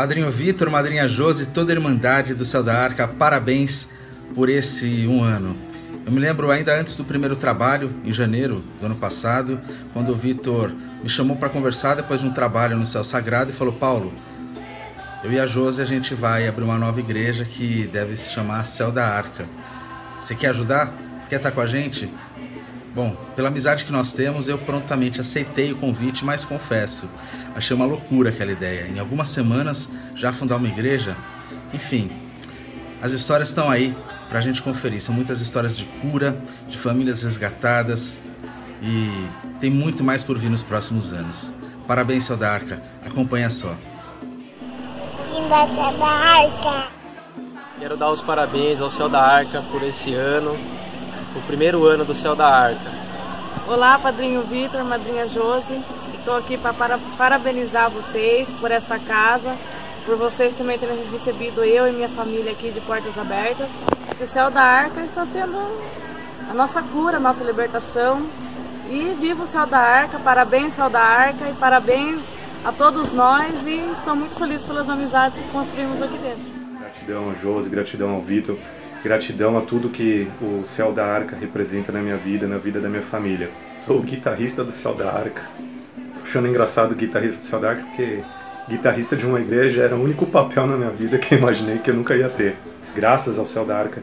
Padrinho Vitor, Madrinha Josi, toda a Irmandade do Céu da Arca, parabéns por esse um ano. Eu me lembro ainda antes do primeiro trabalho, em janeiro do ano passado, quando o Vitor me chamou para conversar depois de um trabalho no Céu Sagrado e falou: Paulo, eu e a Josi a gente vai abrir uma nova igreja que deve se chamar Céu da Arca. Você quer ajudar? Quer estar com a gente? Bom, pela amizade que nós temos, eu prontamente aceitei o convite, mas confesso, achei uma loucura aquela ideia. Em algumas semanas já fundar uma igreja, enfim, as histórias estão aí para a gente conferir. São muitas histórias de cura, de famílias resgatadas e tem muito mais por vir nos próximos anos. Parabéns, Céu da Arca. Acompanha só. Quero dar os parabéns ao Céu da Arca por esse ano o primeiro ano do Céu da Arca. Olá, padrinho Vitor, madrinha Josi. Estou aqui para, para parabenizar vocês por esta casa, por vocês também terem recebido eu e minha família aqui de portas abertas. O Céu da Arca está sendo a nossa cura, a nossa libertação. E viva o Céu da Arca, parabéns Céu da Arca e parabéns a todos nós e estou muito feliz pelas amizades que construímos aqui dentro. Gratidão a Josi, gratidão ao Vitor Gratidão a tudo que o Céu da Arca representa na minha vida, na vida da minha família. Sou o guitarrista do Céu da Arca. Tô achando engraçado o guitarrista do Céu da Arca porque guitarrista de uma igreja era o único papel na minha vida que eu imaginei que eu nunca ia ter. Graças ao Céu da Arca,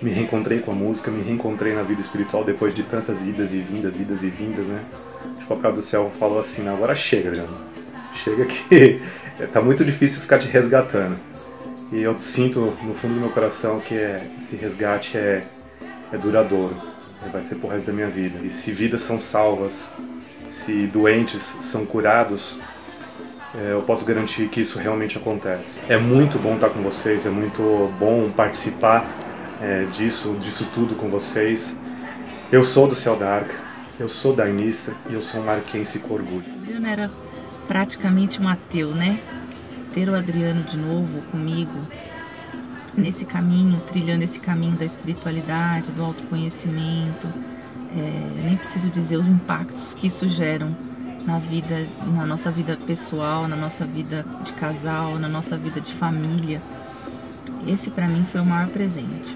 me reencontrei com a música, me reencontrei na vida espiritual depois de tantas idas e vindas, idas e vindas, né? O papel do céu falou assim, agora chega, já. Chega que tá muito difícil ficar te resgatando. E eu sinto no fundo do meu coração que é, esse resgate é, é duradouro, vai ser pro resto da minha vida. E se vidas são salvas, se doentes são curados, é, eu posso garantir que isso realmente acontece. É muito bom estar com vocês, é muito bom participar é, disso, disso tudo com vocês. Eu sou do Céu da Arca, eu sou dainista e eu sou um arquense com orgulho. Adriano era praticamente um ateu, né? Ter o Adriano de novo comigo nesse caminho, trilhando esse caminho da espiritualidade, do autoconhecimento. É, nem preciso dizer os impactos que isso geram na vida, na nossa vida pessoal, na nossa vida de casal, na nossa vida de família. Esse para mim foi o maior presente.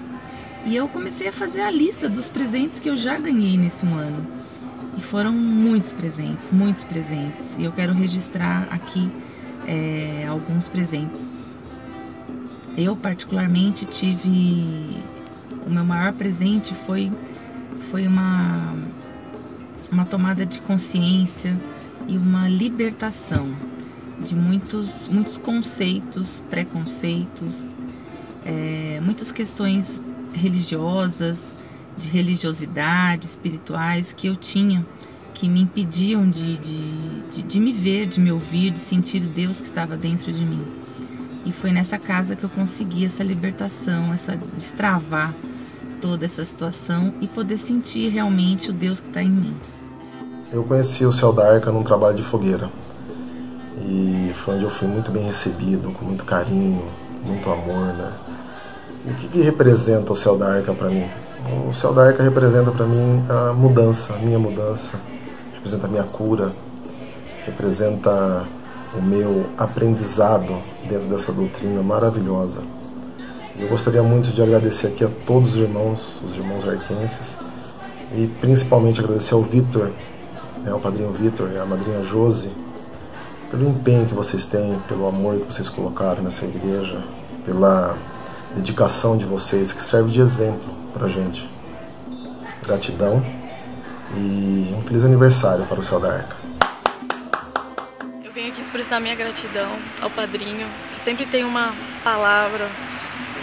E eu comecei a fazer a lista dos presentes que eu já ganhei nesse ano. E foram muitos presentes, muitos presentes. E eu quero registrar aqui é, alguns presentes. Eu particularmente tive o meu maior presente foi foi uma uma tomada de consciência e uma libertação de muitos muitos conceitos, preconceitos, é, muitas questões religiosas, de religiosidade, espirituais que eu tinha que me impediam de, de, de, de, me ver, de me ouvir, de sentir Deus que estava dentro de mim. E foi nessa casa que eu consegui essa libertação, essa destravar toda essa situação e poder sentir realmente o Deus que está em mim. Eu conheci o Céu da Arca num trabalho de fogueira e foi onde eu fui muito bem recebido, com muito carinho, muito amor, né? o que, que representa o Céu da Arca para mim? O Céu da Arca representa para mim a mudança, a minha mudança, representa a minha cura, representa o meu aprendizado dentro dessa doutrina maravilhosa. Eu gostaria muito de agradecer aqui a todos os irmãos, os irmãos arquenses, e principalmente agradecer ao Vitor, né, ao padrinho Vitor e à madrinha Josi, pelo empenho que vocês têm, pelo amor que vocês colocaram nessa igreja, pela dedicação de vocês, que serve de exemplo pra gente. Gratidão e um feliz aniversário para o Céu da Arca. Eu venho aqui expressar minha gratidão ao padrinho, que sempre tem uma palavra,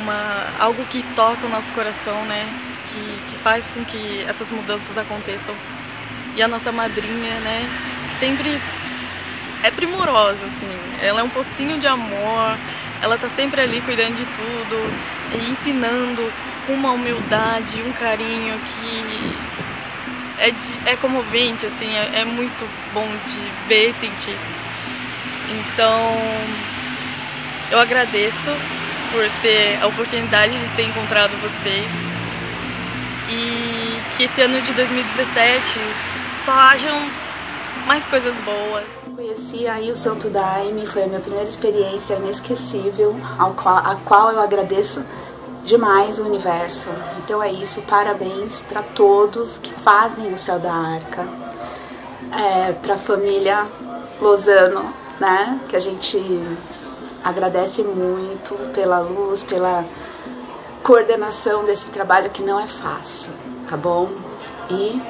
uma, algo que toca o nosso coração, né? Que, que faz com que essas mudanças aconteçam. E a nossa madrinha, né? Sempre é primorosa, assim. Ela é um pocinho de amor, ela tá sempre ali cuidando de tudo e ensinando com uma humildade, um carinho que é, de, é comovente, assim, é, é muito bom de ver e sentir. Então, eu agradeço por ter a oportunidade de ter encontrado vocês e que esse ano de 2017 só hajam mais coisas boas. Conheci aí o Santo Daime, foi a minha primeira experiência inesquecível, ao qual, a qual eu agradeço demais o universo. Então é isso, parabéns para todos que fazem o Céu da Arca, é, para a família Lozano, né? Que a gente agradece muito pela luz, pela coordenação desse trabalho que não é fácil, tá bom? E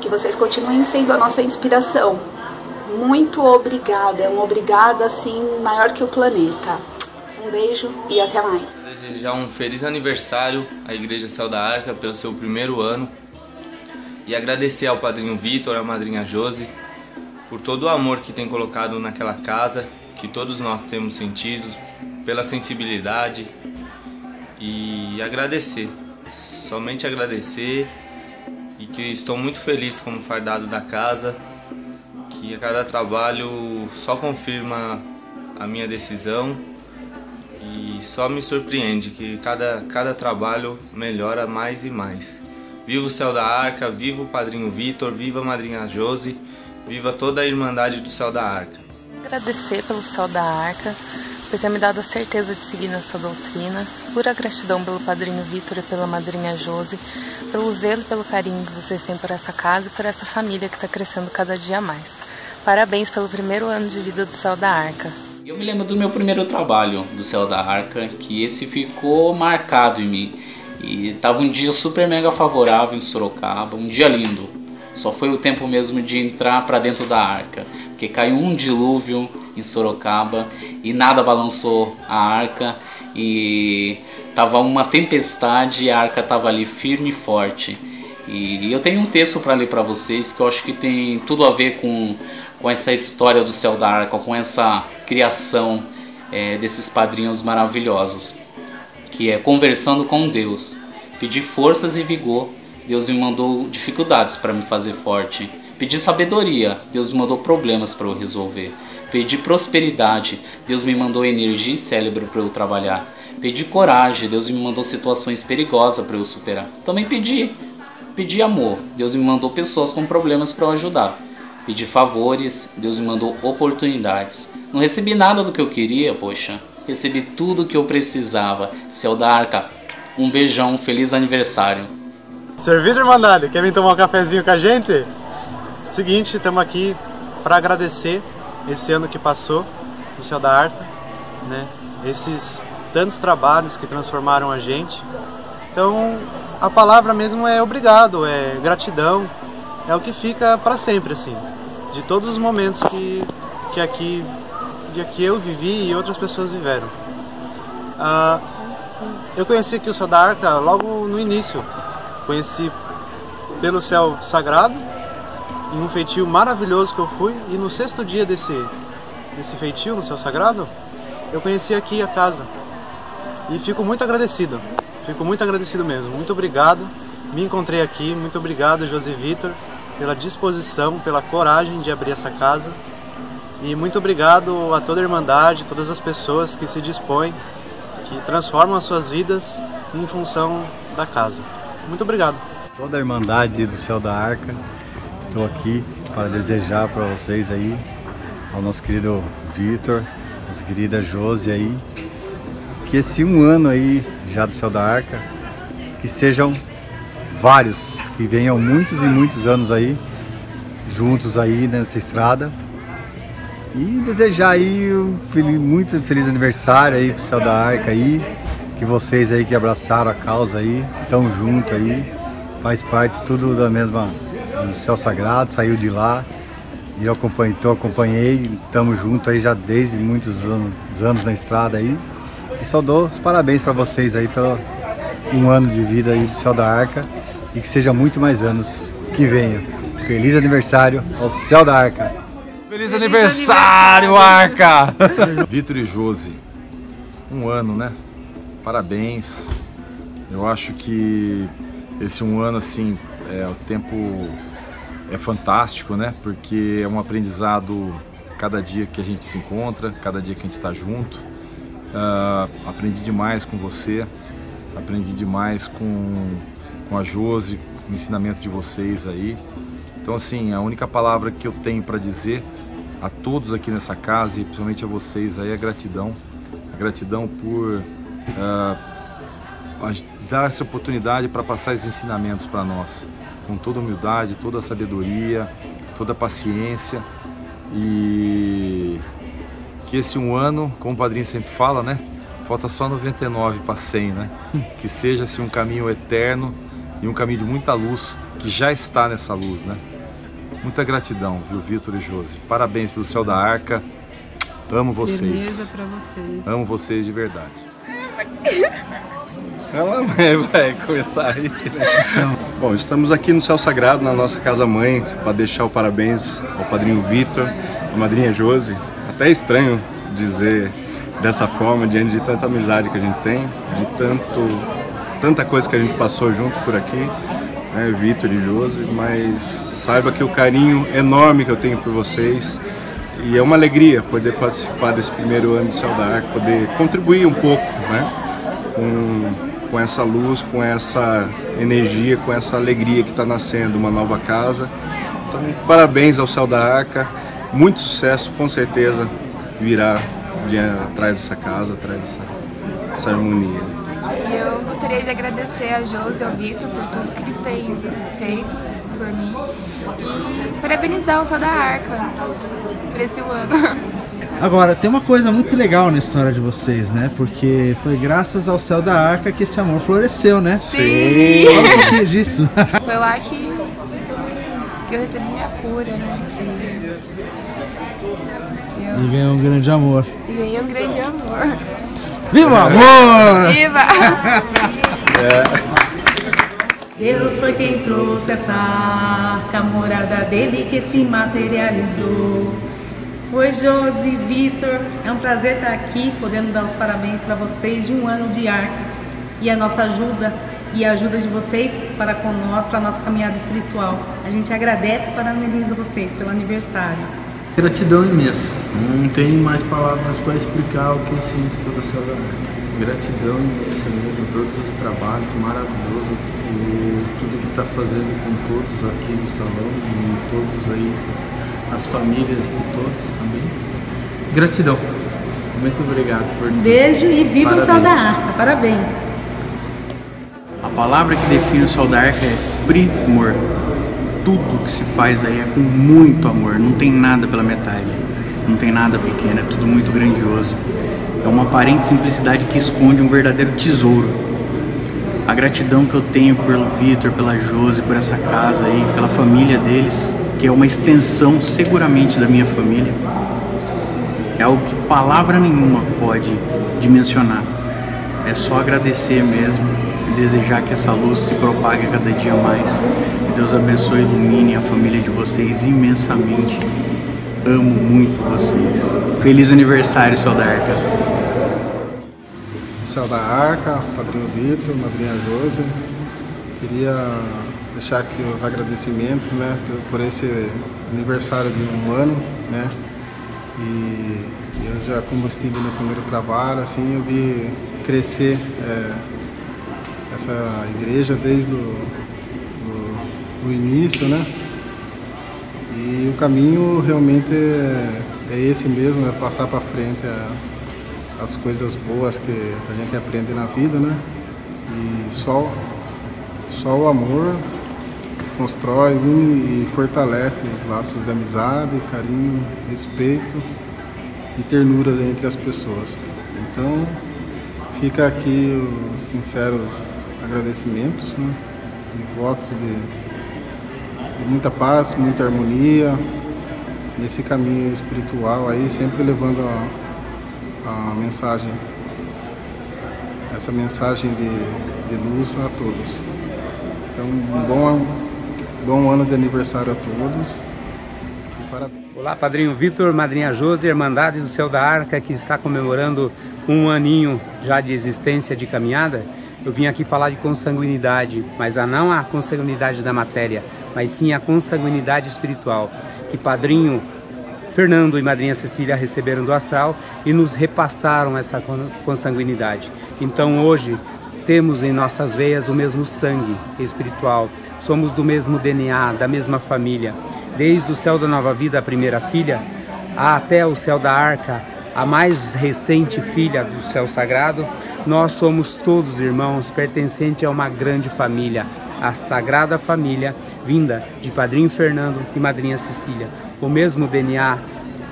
que vocês continuem sendo a nossa inspiração. Muito obrigada, é um obrigado assim maior que o planeta. Um beijo e até mais. Desejar um feliz aniversário à Igreja Céu da Arca pelo seu primeiro ano e agradecer ao padrinho Vitor, à madrinha Josi, por todo o amor que tem colocado naquela casa, que todos nós temos sentido, pela sensibilidade. E agradecer, somente agradecer. E que estou muito feliz como fardado da casa, que a cada trabalho só confirma a minha decisão só me surpreende que cada, cada trabalho melhora mais e mais. Viva o Céu da Arca, viva o Padrinho Vitor, viva a Madrinha Josi, viva toda a Irmandade do Céu da Arca. Agradecer pelo Céu da Arca, por ter me dado a certeza de seguir nessa doutrina, pura gratidão pelo Padrinho Vitor e pela Madrinha Josi, pelo zelo e pelo carinho que vocês têm por essa casa e por essa família que está crescendo cada dia mais. Parabéns pelo primeiro ano de vida do Céu da Arca. Eu me lembro do meu primeiro trabalho do Céu da Arca, que esse ficou marcado em mim. E tava um dia super mega favorável em Sorocaba, um dia lindo. Só foi o tempo mesmo de entrar para dentro da arca, porque caiu um dilúvio em Sorocaba e nada balançou a arca e tava uma tempestade e a arca tava ali firme e forte. E eu tenho um texto para ler para vocês que eu acho que tem tudo a ver com, com essa história do céu da arca, com essa criação é, desses padrinhos maravilhosos que é conversando com Deus. Pedi forças e vigor, Deus me mandou dificuldades para me fazer forte. Pedi sabedoria, Deus me mandou problemas para eu resolver. Pedi prosperidade, Deus me mandou energia e cérebro para eu trabalhar. Pedi coragem, Deus me mandou situações perigosas para eu superar. Também pedi, pedi amor, Deus me mandou pessoas com problemas para eu ajudar. Pedi favores, Deus me mandou oportunidades. Não recebi nada do que eu queria, poxa, recebi tudo o que eu precisava. Céu da Arca, um beijão, feliz aniversário. Servido, Irmandade? Quer vir tomar um cafezinho com a gente? Seguinte, estamos aqui para agradecer esse ano que passou no Céu da Arca, né? Esses tantos trabalhos que transformaram a gente. Então, a palavra mesmo é obrigado, é gratidão, é o que fica para sempre, assim. De todos os momentos que, que aqui dia que eu vivi e outras pessoas viveram. Ah, eu conheci aqui o Céu da Arca logo no início. Conheci pelo céu sagrado, em um feitio maravilhoso que eu fui, e no sexto dia desse, desse feitio, no céu sagrado, eu conheci aqui a casa. E fico muito agradecido, fico muito agradecido mesmo. Muito obrigado, me encontrei aqui, muito obrigado, José Vitor, pela disposição, pela coragem de abrir essa casa. E muito obrigado a toda a Irmandade, todas as pessoas que se dispõem, que transformam as suas vidas em função da casa. Muito obrigado. Toda a Irmandade do Céu da Arca, estou aqui para desejar para vocês aí, ao nosso querido Vitor, nossa querida Josi aí, que esse um ano aí já do Céu da Arca, que sejam vários, que venham muitos e muitos anos aí, juntos aí nessa estrada, e desejar aí um feliz, muito feliz aniversário aí pro Céu da Arca aí. Que vocês aí que abraçaram a causa aí, estão junto aí. Faz parte tudo da mesma do céu sagrado, saiu de lá. E eu acompanhei, tô, acompanhei, estamos juntos aí já desde muitos anos, anos na estrada aí. E só dou os parabéns para vocês aí pelo um ano de vida aí do Céu da Arca e que seja muito mais anos que venham. Feliz aniversário ao Céu da Arca! Feliz, Feliz aniversário, aniversário, Arca! Vitor e Josi, um ano, né? Parabéns. Eu acho que esse um ano, assim, é, o tempo é fantástico, né? Porque é um aprendizado cada dia que a gente se encontra, cada dia que a gente está junto. Uh, aprendi demais com você, aprendi demais com, com a Josi, o ensinamento de vocês aí. Então, assim, a única palavra que eu tenho para dizer a todos aqui nessa casa e principalmente a vocês aí é gratidão. A gratidão por uh, dar essa oportunidade para passar esses ensinamentos para nós, com toda humildade, toda sabedoria, toda paciência e que esse um ano, como o padrinho sempre fala, né? Falta só 99 para 100, né? Que seja assim um caminho eterno e um caminho de muita luz que já está nessa luz, né? Muita gratidão, viu, Vitor e Josi? Parabéns pelo céu da arca. Amo vocês. Beleza pra vocês. Amo vocês de verdade. Ela vai, vai começar aí. Né? Bom, estamos aqui no Céu Sagrado, na nossa casa-mãe, para deixar o parabéns ao padrinho Vitor, à madrinha Josi. Até é estranho dizer dessa forma, diante de tanta amizade que a gente tem, de tanto, tanta coisa que a gente passou junto por aqui, né, Vitor e Josi, mas Saiba que o carinho enorme que eu tenho por vocês e é uma alegria poder participar desse primeiro ano de Céu da Arca, poder contribuir um pouco né, com, com essa luz, com essa energia, com essa alegria que está nascendo uma nova casa. Então, parabéns ao Céu da Arca, muito sucesso, com certeza virá atrás dessa casa, atrás dessa, dessa harmonia. Gostaria de agradecer a Josi e ao Vitor por tudo que eles têm feito por mim e parabenizar o Sol da Arca por esse ano. Agora, tem uma coisa muito legal na história de vocês, né? Porque foi graças ao céu da arca que esse amor floresceu, né? Sim! Fala um pouquinho disso. Foi lá que, que eu recebi minha cura, né? E ganhou um grande amor. E ganhei um grande amor. Viva o amor! Viva! é. Deus foi quem trouxe essa arca, a morada dele que se materializou. Oi, Josi, Vitor, é um prazer estar aqui, podendo dar os parabéns para vocês de um ano de arca e a nossa ajuda e a ajuda de vocês para nós, para a nossa caminhada espiritual. A gente agradece e parabeniza vocês pelo aniversário. Gratidão imensa. Não tenho mais palavras para explicar o que eu sinto da arca gratidão imensa mesmo, todos os trabalhos maravilhosos, tudo que está fazendo com todos aqui do salão e todos aí, as famílias de todos também. Gratidão. Muito obrigado por tudo. Beijo e viva Parabéns. o Sol da Arca. Parabéns. Palavra que define o Sol é primor. Tudo que se faz aí é com muito amor, não tem nada pela metade, não tem nada pequeno, é tudo muito grandioso. É uma aparente simplicidade que esconde um verdadeiro tesouro. A gratidão que eu tenho pelo Vitor, pela Josi, por essa casa aí, pela família deles, que é uma extensão seguramente da minha família, é algo que palavra nenhuma pode dimensionar. É só agradecer mesmo desejar que essa luz se propague cada dia mais. Que Deus abençoe e ilumine a família de vocês imensamente. Amo muito vocês. Feliz aniversário, Saudarca céu da Arca, Padrinho Vitor, Madrinha Josi. Queria deixar aqui os agradecimentos né, por esse aniversário de um ano. Né, e eu já, como estive no primeiro trabalho, assim, eu vi crescer é, essa igreja desde o início, né? E o caminho realmente é, é esse mesmo, é passar para frente. É, as coisas boas que a gente aprende na vida, né? E só, só o amor constrói, une e fortalece os laços de amizade, carinho, respeito e ternura entre as pessoas. Então, fica aqui os sinceros agradecimentos, né? E votos de, de muita paz, muita harmonia nesse caminho espiritual aí, sempre levando a a mensagem, essa mensagem de, de luz a todos. Então, um bom, bom ano de aniversário a todos. Olá, padrinho Vitor, madrinha Josi, Irmandade do Céu da Arca, que está comemorando um aninho já de existência de caminhada. Eu vim aqui falar de consanguinidade, mas não a consanguinidade da matéria, mas sim a consanguinidade espiritual. Que padrinho Fernando e madrinha Cecília receberam do astral e nos repassaram essa consanguinidade. Então hoje temos em nossas veias o mesmo sangue espiritual. somos do mesmo DNA, da mesma família. Desde o céu da nova vida, a primeira filha, até o céu da arca, a mais recente filha do céu sagrado, nós somos todos irmãos, pertencentes a uma grande família, a Sagrada Família, vinda de Padrinho Fernando e Madrinha Cecília. O mesmo DNA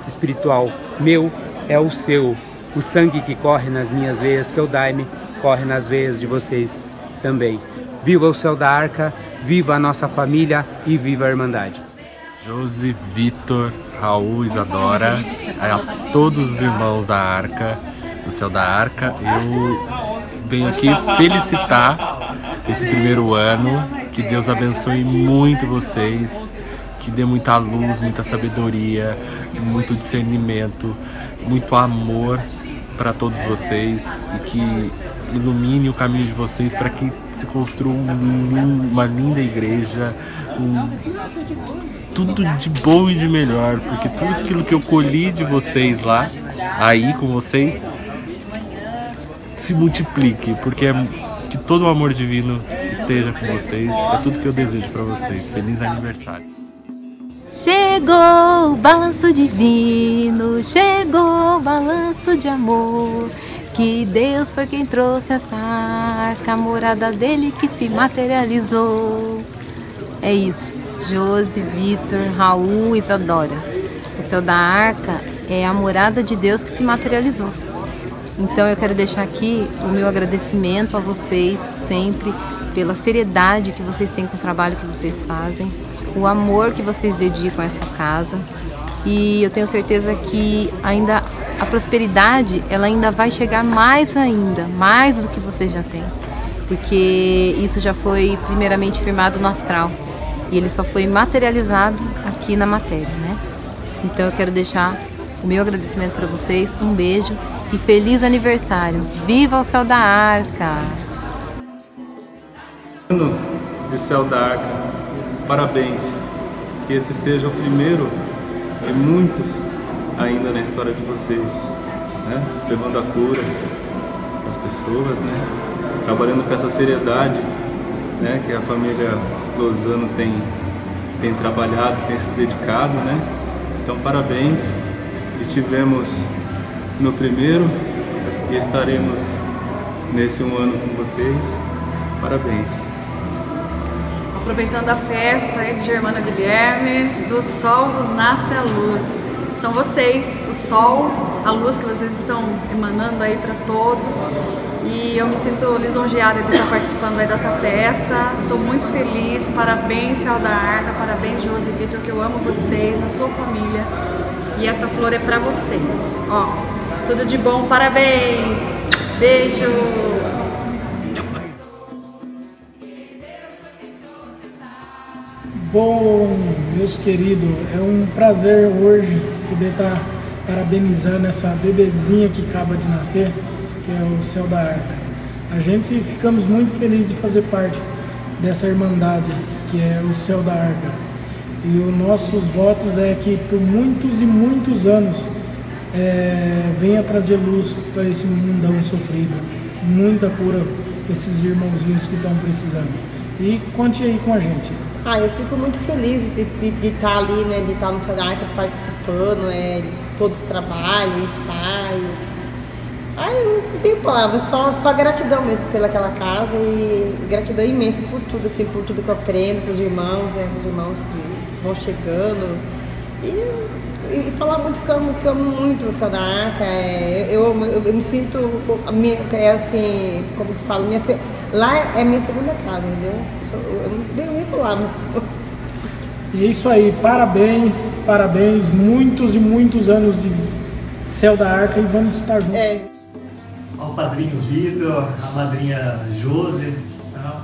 espiritual meu é o seu. O sangue que corre nas minhas veias, que é o Daime, corre nas veias de vocês também. Viva o céu da arca, viva a nossa família e viva a Irmandade. Josi, Vitor, Raul, Isadora, a todos os irmãos da Arca, do céu da Arca, eu venho aqui felicitar esse primeiro ano, que Deus abençoe muito vocês, que dê muita luz, muita sabedoria, muito discernimento, muito amor para todos vocês. E que ilumine o caminho de vocês para que se construa um, uma linda igreja, um, tudo de bom e de melhor, porque tudo aquilo que eu colhi de vocês lá, aí com vocês, se multiplique, porque é, que todo o amor divino esteja com vocês, é tudo que eu desejo para vocês. Feliz aniversário. Chegou o balanço divino, chegou o balanço de amor. Que Deus foi quem trouxe essa arca, a morada dele que se materializou. É isso. Josi, Vitor, Raul, Isadora. O céu da arca é a morada de Deus que se materializou. Então eu quero deixar aqui o meu agradecimento a vocês sempre pela seriedade que vocês têm com o trabalho que vocês fazem, o amor que vocês dedicam a essa casa. E eu tenho certeza que ainda a prosperidade ela ainda vai chegar mais ainda, mais do que vocês já têm, porque isso já foi primeiramente firmado no astral e ele só foi materializado aqui na matéria, né? Então eu quero deixar o meu agradecimento para vocês, um beijo e feliz aniversário! Viva o céu da arca! Ano de céu da arca, parabéns! Que esse seja o primeiro de muitos ainda na história de vocês, né? levando a cura às pessoas, né? trabalhando com essa seriedade né? que a família Lozano tem, tem trabalhado, tem se dedicado. Né? Então, parabéns, estivemos no primeiro e estaremos nesse um ano com vocês. Parabéns! Aproveitando a festa de Germana Guilherme, do Sol nos nasce a luz são vocês, o sol, a luz que vocês estão emanando aí para todos. E eu me sinto lisonjeada de estar participando aí dessa festa. Estou muito feliz. Parabéns, Céu da Arca, parabéns, Josi e Vitor, que eu amo vocês, a sua família. E essa flor é para vocês. Ó, tudo de bom, parabéns. Beijo. Bom, meus queridos, é um prazer hoje poder estar tá parabenizando essa bebezinha que acaba de nascer, que é o Céu da Arca. A gente ficamos muito felizes de fazer parte dessa irmandade, que é o Céu da Arca. E os nossos votos é que por muitos e muitos anos é, venha trazer luz para esse mundão sofrido. Muita cura para esses irmãozinhos que estão precisando. E conte aí com a gente. Ah, eu fico muito feliz de, de, de estar ali, né, de estar no Sodarca participando, é, todos os trabalhos, ensaio. Ai, não tenho palavras, só, só gratidão mesmo pelaquela casa e gratidão imensa por tudo, assim, por tudo que eu aprendo, com os irmãos, né, com os irmãos que vão chegando. E, e falar muito que eu amo, que eu amo muito o céu da arca, é, eu, eu, eu, me sinto, minha, é assim, como que falo, minha, lá é minha segunda casa, entendeu? Eu não tenho nem palavras. E é isso aí, parabéns, parabéns, muitos e muitos anos de céu da arca e vamos estar juntos. É. Ao padrinhos Vitor, a madrinha Josi, tá?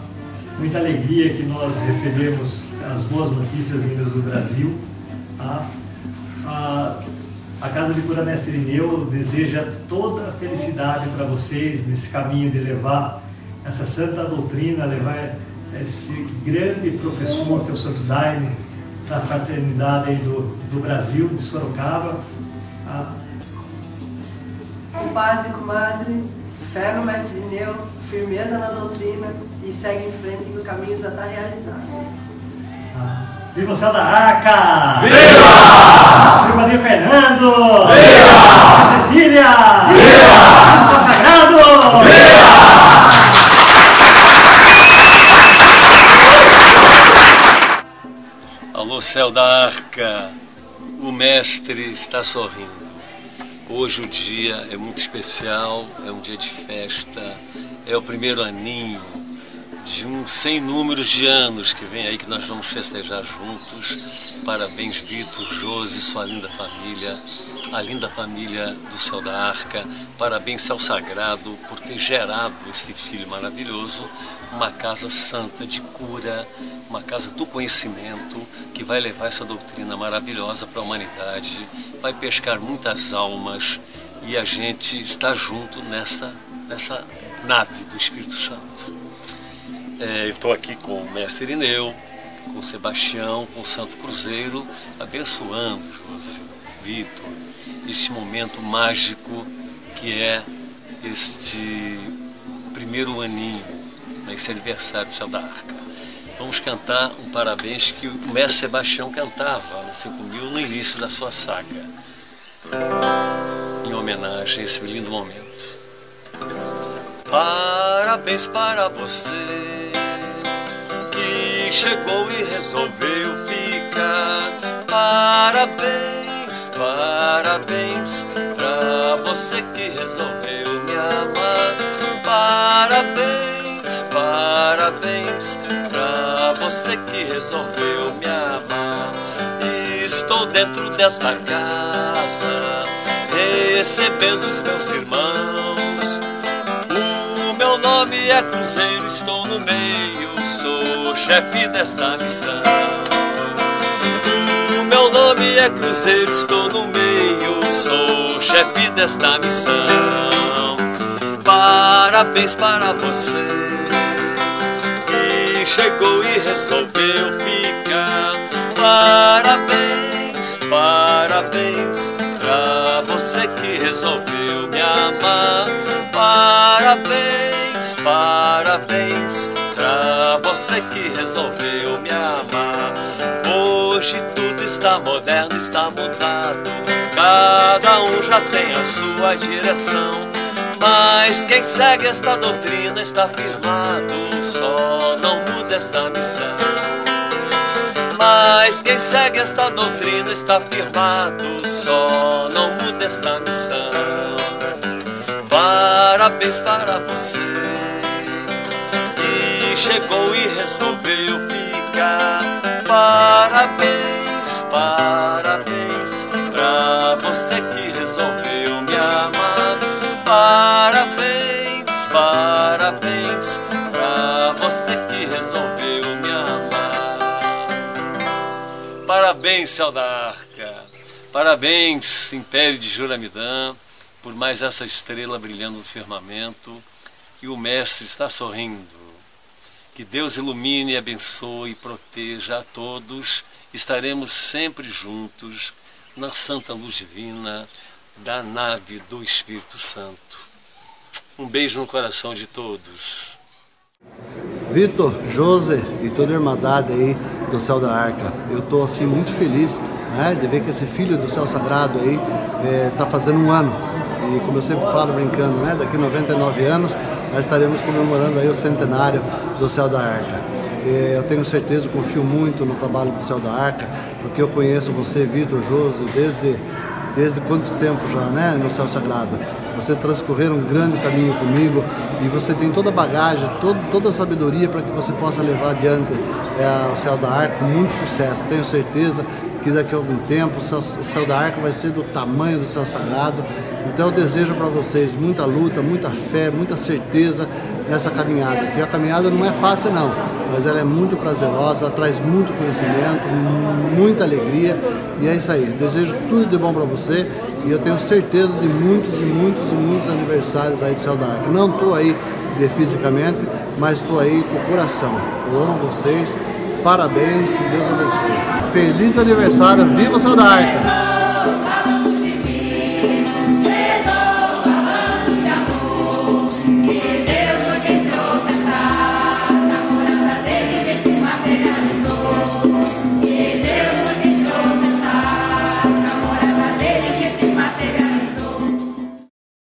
muita alegria que nós recebemos as boas notícias vindas do Brasil. Tá? A, a Casa de Cura Mestre Irineu deseja toda a felicidade para vocês nesse caminho de levar essa santa doutrina, levar esse grande professor que é o Santo Daime para a fraternidade do, do Brasil, de Sorocaba. Tá? Compadre, comadre, fé no Mestre Irineu, firmeza na doutrina e segue em frente que o caminho já está realizado. Viva o céu da arca! Viva! Viva o Padre Fernando! Viva! Cecília! Viva! Viva sagrado! Alô, céu da arca, o mestre está sorrindo. Hoje o dia é muito especial, é um dia de festa, é o primeiro aninho de um sem números de anos que vem aí que nós vamos festejar juntos. Parabéns, Vitor, Josi, sua linda família, a linda família do Céu da Arca. Parabéns, Céu Sagrado, por ter gerado esse filho maravilhoso, uma casa santa de cura, uma casa do conhecimento que vai levar essa doutrina maravilhosa para a humanidade, vai pescar muitas almas e a gente está junto nessa, nessa nave do Espírito Santo. É, estou aqui com o mestre Irineu, com o Sebastião, com o Santo Cruzeiro, abençoando, José, Vitor, este momento mágico que é este primeiro aninho, né, esse aniversário do Céu da Arca. Vamos cantar um parabéns que o mestre Sebastião cantava no 5000 no início da sua saga, em homenagem a esse lindo momento. Parabéns para você chegou e resolveu ficar. Parabéns, parabéns para você que resolveu me amar. Parabéns, parabéns para você que resolveu me amar. Estou dentro desta casa, recebendo os meus irmãos. Nome é Cruzeiro, estou no meio, sou chefe desta missão. O meu nome é Cruzeiro, estou no meio, sou chefe desta missão. Parabéns para você que chegou e resolveu ficar. Parabéns, parabéns pra você que resolveu me amar. Parabéns, parabéns pra você que resolveu me amar. Hoje tudo está moderno, está mudado. Cada um já tem a sua direção. Mas quem segue esta doutrina está firmado, só não muda esta missão. Mas quem segue esta doutrina está firmado, só não muda esta missão. Parabéns para você que chegou e resolveu ficar. Parabéns, parabéns pra você que resolveu me amar. Parabéns, parabéns pra você que resolveu me amar. Parabéns, Céu da Arca. Parabéns, Império de Juramidã, por mais essa estrela brilhando no firmamento. E o Mestre está sorrindo. Que Deus ilumine, abençoe e proteja a todos. Estaremos sempre juntos na santa luz divina da nave do Espírito Santo. Um beijo no coração de todos. Vitor, José e toda a Irmandade aí do Céu da Arca. Eu estou assim muito feliz né, de ver que esse filho do Céu Sagrado aí está fazendo um ano. E como eu sempre falo brincando, né, daqui 99 anos nós estaremos comemorando aí o centenário do Céu da Arca. É, eu tenho certeza, confio muito no trabalho do Céu da Arca, porque eu conheço você, Vitor, Josi, desde, desde quanto tempo já, né, no Céu Sagrado. Você transcorrer um grande caminho comigo e você tem toda a bagagem, todo, toda a sabedoria para que você possa levar adiante é, o Céu da Arca com muito sucesso. Tenho certeza que daqui a algum tempo o céu, da Arca vai ser do tamanho do Céu Sagrado. Então eu desejo para vocês muita luta, muita fé, muita certeza nessa caminhada. Porque a caminhada não é fácil não, mas ela é muito prazerosa, ela traz muito conhecimento, muita alegria e é isso aí. Desejo tudo de bom para você e eu tenho certeza de muitos e muitos e muitos aniversários aí do Céu da Arca. Não estou aí fisicamente, mas estou aí com o coração. Eu amo vocês, parabéns Deus abençoe. Feliz aniversário, viva o Céu da Arca!